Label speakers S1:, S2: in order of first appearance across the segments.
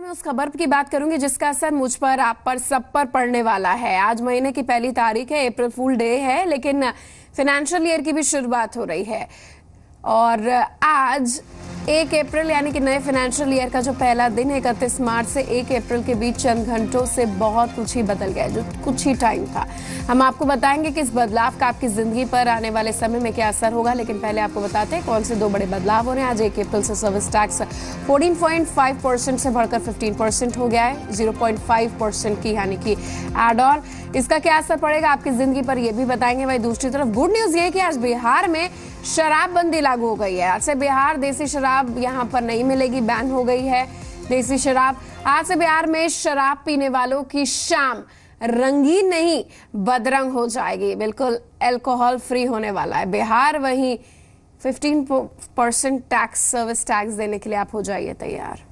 S1: मैं उस खबर की बात करूँगी जिसका असर मुझ पर, आप पर, सब पर पड़ने वाला है। आज महीने की पहली तारीख है अप्रैल फूल डे है, लेकिन फाइनेंशियल ईयर की भी शुरुआत हो रही है। और आज एक अप्रैल, यानी कि नए फाइनेंशियल ईयर का जो पहला दिन है, इकतीस मार्च से एक अप्रैल के बीच चंद घंटों से बहुत कुछ ही बदल गया जो कुछ ही टाइम था। हम आपको बताएँगे कि इस बदलाव का आपकी ज़िंदगी पर आने वाले समय में क्या असर होगा, लेकिन पहले आपको बताते हैं कौन से दो बड़े बदलाव हो रहे हैं। आज एक अप्रैल से सर्विस टैक्स 14.5 परसेंट से बढ़कर 15 परसेंट हो गया है 0.5 परसेंट की, यानी कि एड ऑन इसका क्या असर पड़ेगा आपकी ज़िंदगी पर यह भी बताएँगे। वही दूसरी तरफ़ गुड न्यूज़ ये कि आज बिहार में शराबबंदी लागू हो गई है। आज से बिहार देसी शराब यहाँ पर नहीं मिलेगी, बैन हो गई है देसी शराब। आज से बिहार में शराब पीने वालों की शाम रंगी नहीं, बदरंग हो जाएगी। बिल्कुल अल्कोहल फ्री होने वाला है। बिहार वही 15 परसेंट टैक्स सर्विस टैक्स देने के लिए आप हो जाइए तैयार।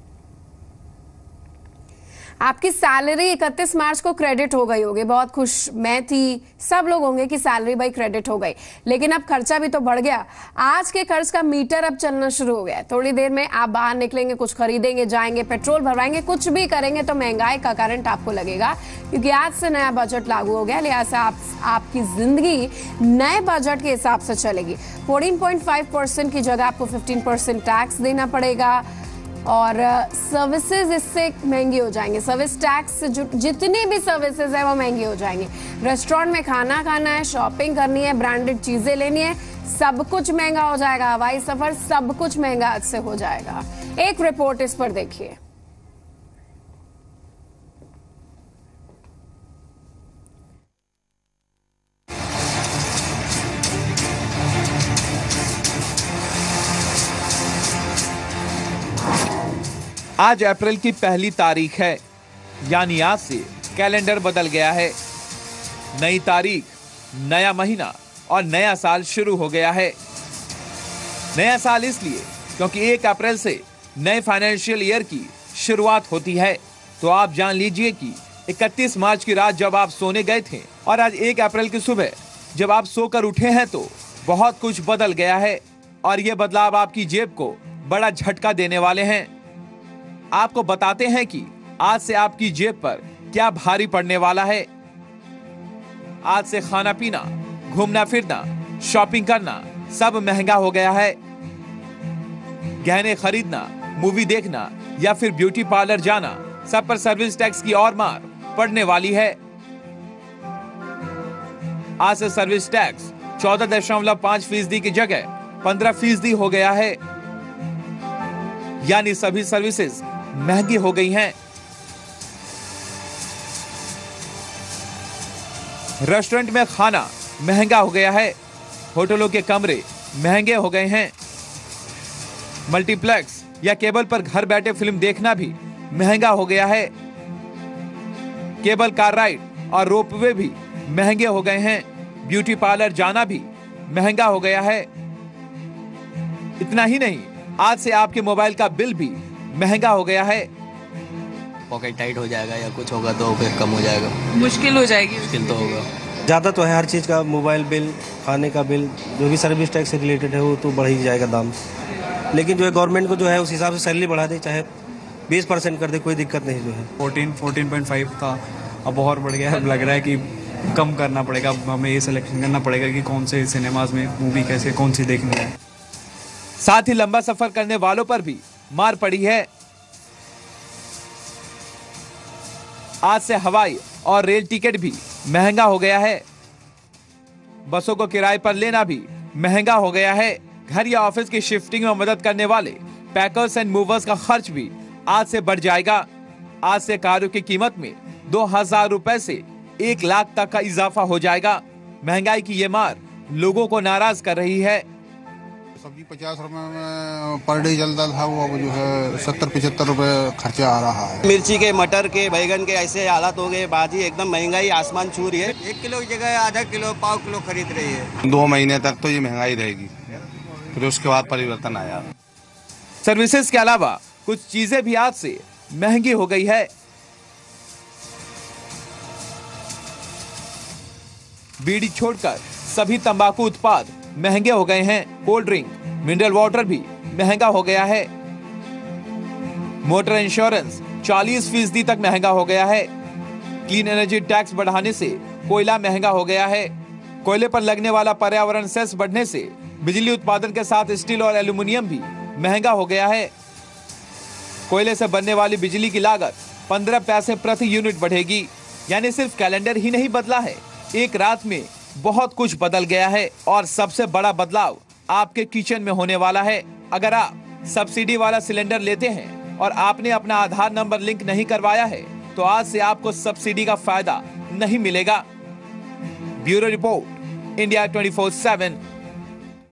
S1: आपकी सैलरी 31 मार्च को क्रेडिट हो गई होगी। बहुत खुश मैं थी सब लोग होंगे कि सैलरी भाई क्रेडिट हो गई। लेकिन अब खर्चा भी तो बढ़ गया। आज के खर्च का मीटर अब चलना शुरू हो गया थोड़ी देर में आप बाहर निकलेंगे कुछ खरीदेंगे जाएँगे पेट्रोल भरवाएँगे कुछ भी करेंगे तो महँगाई का करंट आपको लगेगा। क्योंकि आज से नया बजट लागू हो गया लिहाजा आप, आपकी ज़िंदगी नए बजट के हिसाब से चलेगी। 14.5 परसेंट की जगह आपको 15 परसेंट टैक्स देना पड़ेगा। और सर्विसेज़ इससे महँगी हो जाएँगे। सर्विस टैक्स जितनी भी सर्विसेज़ है वो महँगी हो जाएँगे। रेस्टोरेंट में खाना खाना है शॉपिंग करनी है ब्रांडेड चीज़ें लेनी है, सब कुछ महँगा हो जाएगा। हवाई सफ़र सब कुछ महँगा से हो जाएगा। एक रिपोर्ट इस पर देखिए।
S2: आज अप्रैल की पहली तारीख है। यानी आज से कैलेंडर बदल गया है। नई तारीख, नया महीना और नया साल शुरू हो गया है। नया साल इसलिए क्योंकि एक अप्रैल से नए फाइनेंशियल ईयर की शुरुआत होती है। तो आप जान लीजिए कि 31 मार्च की रात जब आप सोने गए थे और आज एक अप्रैल की सुबह जब आप सोकर उठे हैं तो बहुत कुछ बदल गया है। और ये बदलाव आपकी जेब को बड़ा झटका देने वाले हैं। आपको बताते हैं कि आज से आपकी जेब पर क्या भारी पड़ने वाला है। आज से खाना पीना, घूमना फिरना, शॉपिंग करना सब महँगा हो गया है। गहने खरीदना, मूवी देखना या फिर ब्यूटी पार्लर जाना सब पर सर्विस टैक्स की और मार पड़ने वाली है। आज से सर्विस टैक्स चौदह दशमलव पाँच फ़ीसदी की जगह पंद्रह फ़ीसदी हो गया है। यानी सभी सर्विसेज़ महँगी हो गई हैं। रेस्टोरेंट में खाना महँगा हो गया है। होटलों के कमरे महँगे हो गए हैं। मल्टीप्लेक्स या केबल पर घर बैठे फ़िल्म देखना भी महँगा हो गया है। केबल कार राइड और रोपवे भी महँगे हो गए हैं। ब्यूटी पार्लर जाना भी महँगा हो गया है। इतना ही नहीं, आज से आपके मोबाइल का बिल भी महँगा हो गया है।
S3: पॉकेट टाइट हो जाएगा या कुछ होगा तो फिर कम हो जाएगा।
S4: मुश्किल हो जाएगी
S3: मुश्किल तो होगा।
S5: ज़्यादा तो है हर चीज़ का मोबाइल बिल खाने का बिल जो भी सर्विस टैक्स से रिलेटेड है वो तो बढ़ ही जाएगा दाम। लेकिन जो है गवर्नमेंट को जो है उस हिसाब से सैलरी बढ़ा दे चाहे बीस परसेंट कर दे कोई दिक्कत नहीं जो है।
S6: फोर्टीन फोर्टीन पॉइंट फाइव था। अब बहुत बढ़ गया है लग रहा है कि कम करना पड़ेगा। अब हमें ये सिलेक्शन करना पड़ेगा कि कौन से सिनेमाज में मूवी कैसे कौन सी देखनी है।
S2: साथ ही लंबा सफ़र करने वालों पर भी मार पड़ी है। आज से हवाई और रेल टिकट भी महँगा हो गया है। बसों को किराए पर लेना भी महँगा हो गया है। घर या ऑफ़िस की शिफ्टिंग में मदद करने वाले पैकर्स एंड मूवर्स का खर्च भी आज से बढ़ जाएगा। आज से कारों की कीमत में दो हज़ार रुपए से एक लाख तक का इजाफा हो जाएगा। महँगाई की ये मार लोगों को नाराज़ कर रही है।
S7: सब्ज़ी पचास रुपए में पर डे चलता था वो अब जो है सत्तर पचहत्तर रुपए खर्चा आ रहा है।
S8: मिर्ची के मटर के बैगन के ऐसे हालात हो गए बाजी एकदम महँगाई आसमान छू रही है। एक किलो की जगह आधा किलो पाव किलो खरीद रही है।
S7: दो महीने तक तो ये महँगाई रहेगी। फिर उसके बाद परिवर्तन आया।
S2: सर्विसेज़ के अलावा कुछ चीज़ें भी आज से महँगी हो गई है। बीड़ी छोड़कर सभी तंबाकू उत्पाद महँगे हो गए हैं कोल्ड ड्रिंक मिनरल वाटर भी महँगा हो गया है। मोटर इंश्योरेंस 40 फ़ीसदी तक महँगा हो गया है। क्लीन एनर्जी टैक्स बढ़ाने से कोयला महँगा हो गया है। कोयले पर लगने वाला पर्यावरण सेस बढ़ने से बिजली उत्पादन के साथ स्टील और एल्यूमिनियम भी महँगा हो गया है। कोयले से बनने वाली बिजली की लागत 15 पैसे प्रति यूनिट बढ़ेगी। यानी सिर्फ़ कैलेंडर ही नहीं बदला है। एक रात में बहुत कुछ बदल गया है और सबसे बड़ा बदलाव आपके किचन में होने वाला है। अगर आप सब्सिडी वाला सिलेंडर लेते हैं और आपने अपना आधार नंबर लिंक नहीं करवाया है तो आज से आपको सब्सिडी का फ़ायदा नहीं मिलेगा। Bureau report, India 24/7